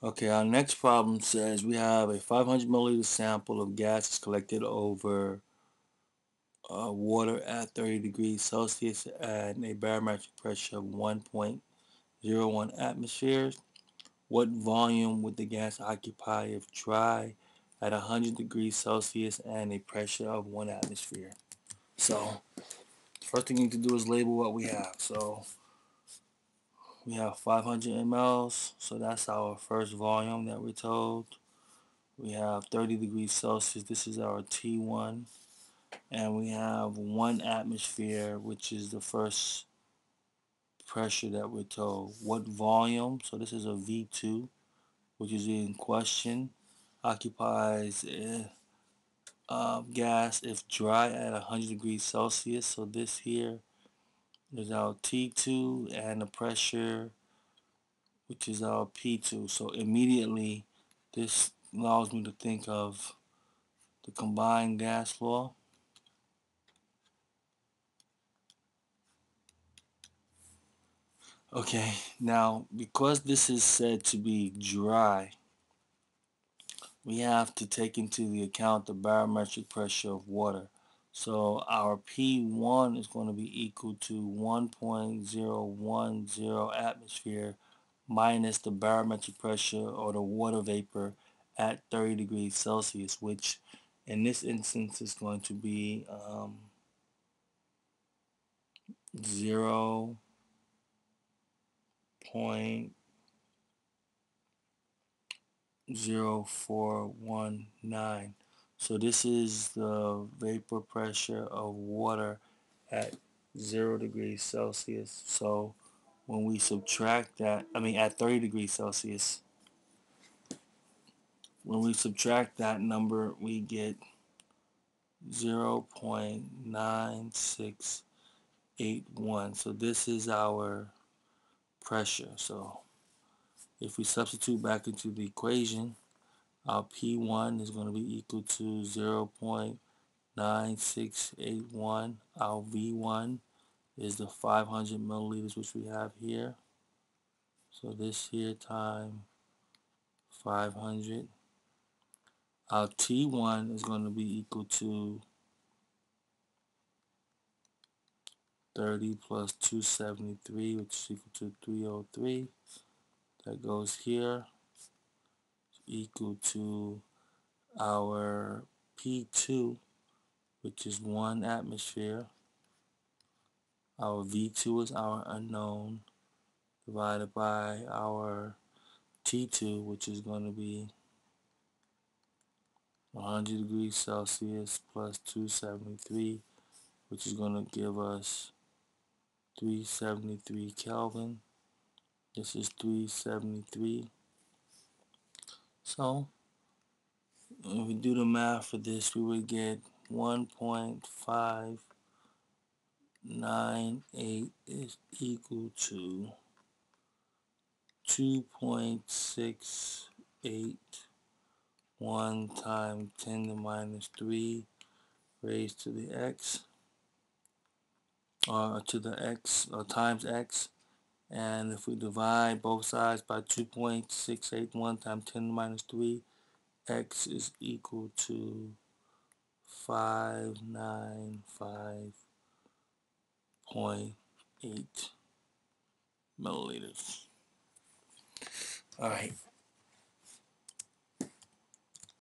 Okay, our next problem says we have a 500 milliliter sample of gases collected over uh, water at 30 degrees Celsius and a barometric pressure of 1.01 atmospheres. What volume would the gas occupy if dry at 100 degrees Celsius and a pressure of 1 atmosphere? So, first thing you need to do is label what we have. So, we have 500 mLs, so that's our first volume that we're told. We have 30 degrees Celsius, this is our T1. And we have one atmosphere, which is the first pressure that we're told. What volume, so this is a V2, which is in question, occupies uh, gas if dry at 100 degrees Celsius. So this here is our T2 and the pressure which is our P2 so immediately this allows me to think of the combined gas law. Okay now because this is said to be dry we have to take into the account the barometric pressure of water so our P1 is going to be equal to 1.010 atmosphere minus the barometric pressure or the water vapor at 30 degrees Celsius, which in this instance is going to be um, 0 0.0419. So this is the vapor pressure of water at 0 degrees Celsius. So when we subtract that, I mean at 30 degrees Celsius, when we subtract that number, we get 0 0.9681. So this is our pressure. So if we substitute back into the equation, Uh, our P1 is going to be equal to 0 0.9681. Our V1 is the 500 milliliters which we have here. So this here time 500. Our T1 is going to be equal to 30 plus 273 which is equal to 303. That goes here equal to our P2 which is 1 atmosphere. Our V2 is our unknown divided by our T2 which is going to be 100 degrees Celsius plus 273 which is going to give us 373 Kelvin. This is 373 so if we do the math for this we would get 1.598 is equal to two point six eight one times ten to minus three raised to the x or to the x or times x and if we divide both sides by 2.681 times 10 to minus 3 x is equal to 595 0.8 milliliters. All right.